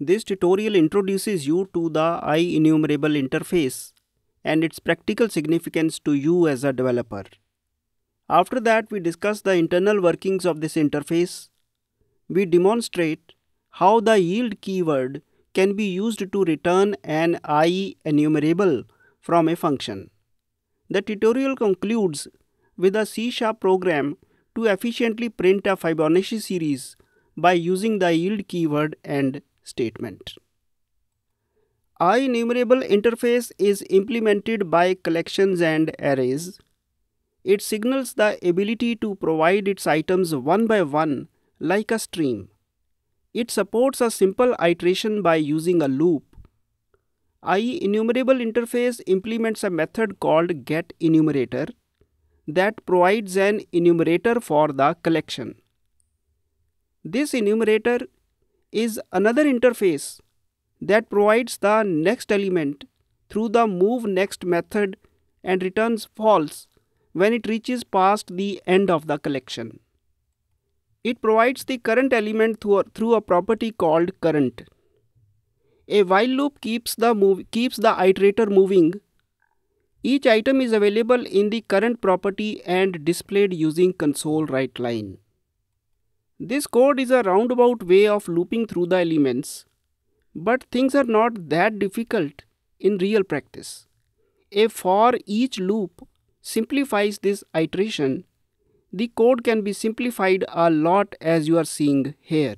This tutorial introduces you to the IEnumerable interface and its practical significance to you as a developer. After that, we discuss the internal workings of this interface. We demonstrate how the yield keyword can be used to return an IEnumerable from a function. The tutorial concludes with a C-sharp program to efficiently print a Fibonacci series by using the yield keyword and statement. IEnumerable interface is implemented by collections and arrays. It signals the ability to provide its items one by one like a stream. It supports a simple iteration by using a loop. IEnumerable interface implements a method called getEnumerator that provides an enumerator for the collection. This enumerator is another interface that provides the next element through the move next method and returns false when it reaches past the end of the collection. It provides the current element through a, property called current. A while loop keeps the move, keeps the iterator moving. Each item is available in the current property and displayed using console write line. This code is a roundabout way of looping through the elements, but things are not that difficult in real practice. A for each loop simplifies this iteration. The code can be simplified a lot as you are seeing here.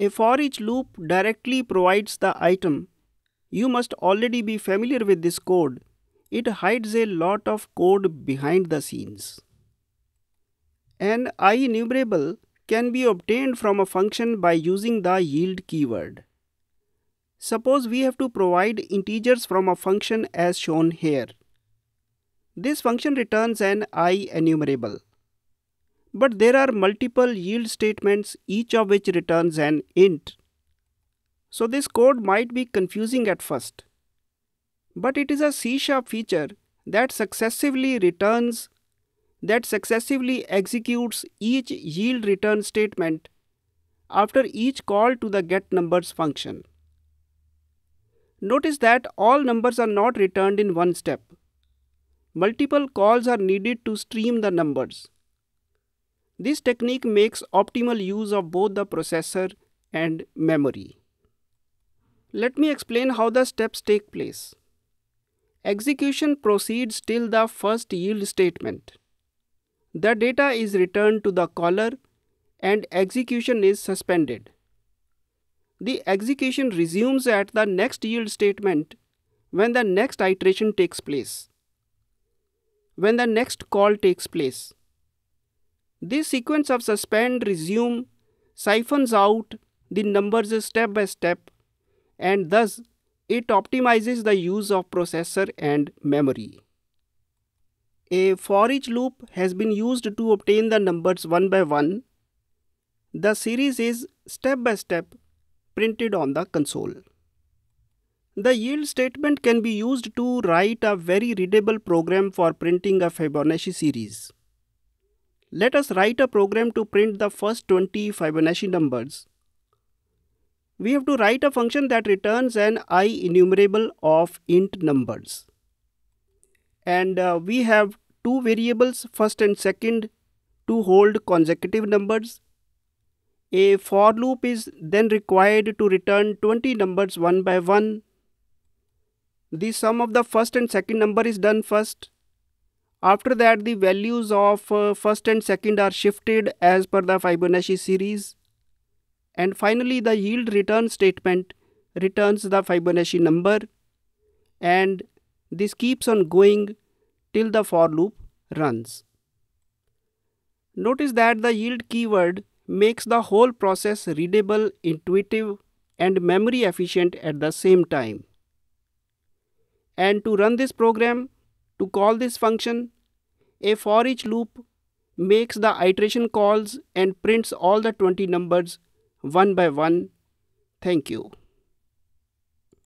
A for each loop directly provides the item. You must already be familiar with this code. It hides a lot of code behind the scenes. An IEnumerable can be obtained from a function by using the yield keyword. Suppose we have to provide integers from a function as shown here. This function returns an IEnumerable. But there are multiple yield statements each of which returns an int. So this code might be confusing at first. But it is a C-sharp feature that successively returns that successively executes each yield return statement after each call to the getNumbers function. Notice that all numbers are not returned in one step. Multiple calls are needed to stream the numbers. This technique makes optimal use of both the processor and memory. Let me explain how the steps take place. Execution proceeds till the first yield statement. The data is returned to the caller and execution is suspended. The execution resumes at the next yield statement when the next iteration takes place. When the next call takes place. This sequence of suspend, resume siphons out the numbers step by step and thus it optimizes the use of processor and memory. A for each loop has been used to obtain the numbers one by one. The series is step by step printed on the console. The yield statement can be used to write a very readable program for printing a Fibonacci series. Let us write a program to print the first 20 Fibonacci numbers. We have to write a function that returns an IEnumerable of int numbers. And uh, we have two variables first and second to hold consecutive numbers. A for loop is then required to return 20 numbers one by one. The sum of the first and second number is done first. After that, the values of uh, first and second are shifted as per the Fibonacci series. And finally, the yield return statement returns the Fibonacci number. And this keeps on going till the for loop runs. Notice that the yield keyword makes the whole process readable, intuitive, and memory efficient at the same time. And to run this program, to call this function, a for each loop makes the iteration calls and prints all the 20 numbers one by one. Thank you.